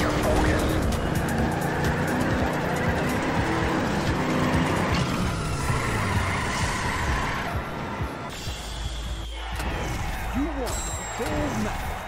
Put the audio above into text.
You won the gold medal.